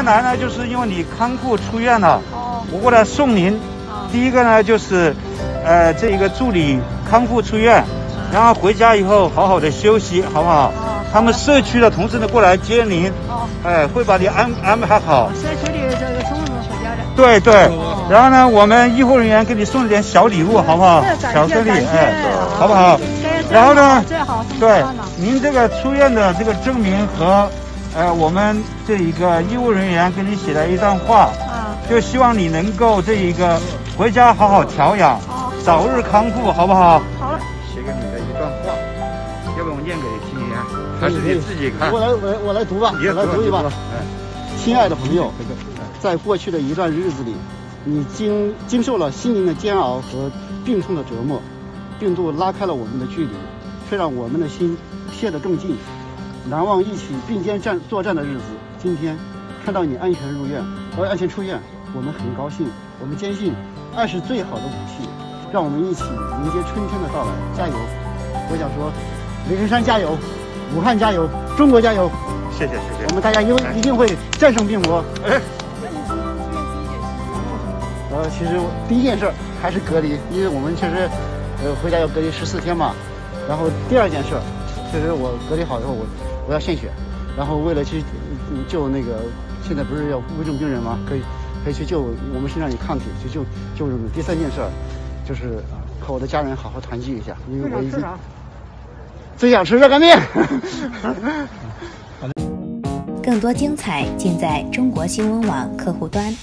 天来呢，就是因为你康复出院了，哦，我过来送您。啊，第一个呢，就是，呃，这一个祝你康复出院，然后回家以后好好的休息，好不好？哦他们社区的同事呢过来接您，哦，哎，会把你安安排好。社区里这个送我们回家的。对对哦，然后呢，我们医护人员给你送点小礼物，好不好？巧克力，哎，好不好？然后呢最好对，您这个出院的这个证明和，呃，我们这一个医务人员给你写了一段话，啊，就希望你能够这一个回家好好调养，好，早日康复，好不好？好了。写给你的一段话，要不我念给你听一下，还是你自己看？我来，我来，我来读吧，你也我来读一吧。哎，亲爱的朋友，在过去的一段日子里，你经经受了心灵的煎熬和病痛的折磨，病毒拉开了我们的距离，却让我们的心贴得更近。难忘一起并肩战作战的日子，今天看到你安全入院，呃，安全出院，我们很高兴。我们坚信，爱是最好的武器，让我们一起迎接春天的到来，加油！我想说，雷神山加油，武汉加油，中国加油！谢谢谢谢。我们大家一一定会战胜病魔。哎，呃，其实第一件事儿还是隔离，因为我们确实，呃，回家要隔离十四天嘛。然后第二件事儿，确实我隔离好以后，我我要献血，然后为了去嗯救那个现在不是要危重病人吗？可以可以去救我们身上有抗体，去救救人。第三件事儿就是和我的家人好好团聚一下，因为我已经最想吃热干面。更多精彩尽在中国新闻网客户端。